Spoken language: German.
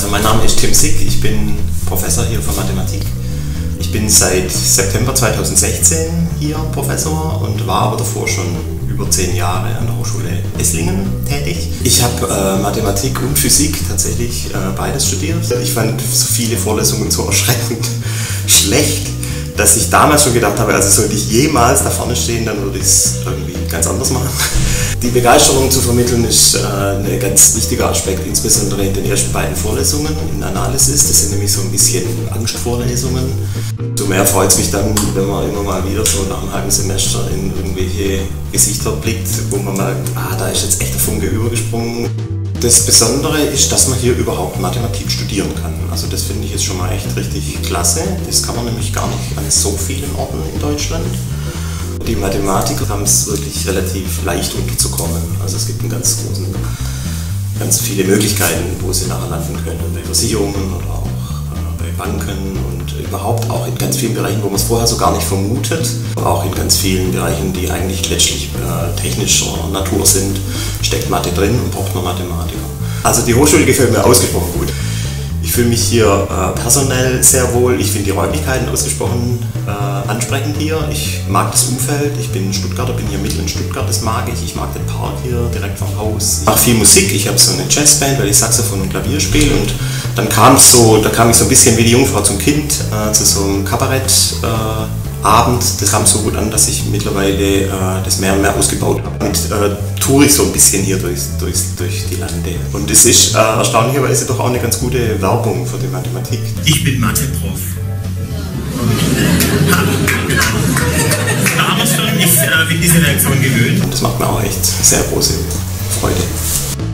Also mein Name ist Tim Sick, ich bin Professor hier für Mathematik. Ich bin seit September 2016 hier Professor und war aber davor schon über zehn Jahre an der Hochschule Esslingen tätig. Ich habe äh, Mathematik und Physik tatsächlich äh, beides studiert. Ich fand so viele Vorlesungen so erschreckend schlecht, dass ich damals schon gedacht habe, also sollte ich jemals da vorne stehen, dann würde ich es irgendwie ganz anders machen. Die Begeisterung zu vermitteln ist äh, ein ganz wichtiger Aspekt, insbesondere in den ersten beiden Vorlesungen in Analysis. Das sind nämlich so ein bisschen Angstvorlesungen. So mehr freut es mich dann, wenn man immer mal wieder so nach einem halben Semester in irgendwelche Gesichter blickt, wo man merkt, ah, da ist jetzt echt der Funke übergesprungen. Das Besondere ist, dass man hier überhaupt Mathematik studieren kann. Also das finde ich jetzt schon mal echt richtig klasse. Das kann man nämlich gar nicht an so vielen Orten in Deutschland. Die Mathematiker haben es wirklich relativ leicht unterzukommen. Also es gibt einen ganz großen, ganz viele Möglichkeiten, wo sie nachher landen können, bei Versicherungen oder Banken und überhaupt auch in ganz vielen Bereichen, wo man es vorher so gar nicht vermutet. Auch in ganz vielen Bereichen, die eigentlich letztlich äh, technischer Natur sind, steckt Mathe drin und braucht man Mathematiker. Also die Hochschule gefällt mir ausgesprochen gut. Ich fühle mich hier äh, personell sehr wohl. Ich finde die Räumlichkeiten ausgesprochen äh, ansprechend hier. Ich mag das Umfeld. Ich bin Stuttgarter, bin hier mitten in Stuttgart, das mag ich. Ich mag den Park hier direkt vom Haus. Ich mache viel Musik. Ich habe so eine Jazzband, weil ich Saxophon und Klavier spiele. Und dann kam es so, da kam ich so ein bisschen wie die Jungfrau zum Kind äh, zu so einem Kabarett. Äh, das kam so gut an, dass ich mittlerweile äh, das mehr und mehr ausgebaut habe. Und äh, toure ich so ein bisschen hier durch, durch, durch die Lande. Und es ist äh, erstaunlicherweise doch auch eine ganz gute Werbung für die Mathematik. Ich bin Mathe-Prof. Damals schon, ich äh, bin diese Reaktion gewöhnt. Und das macht mir auch echt sehr große Freude.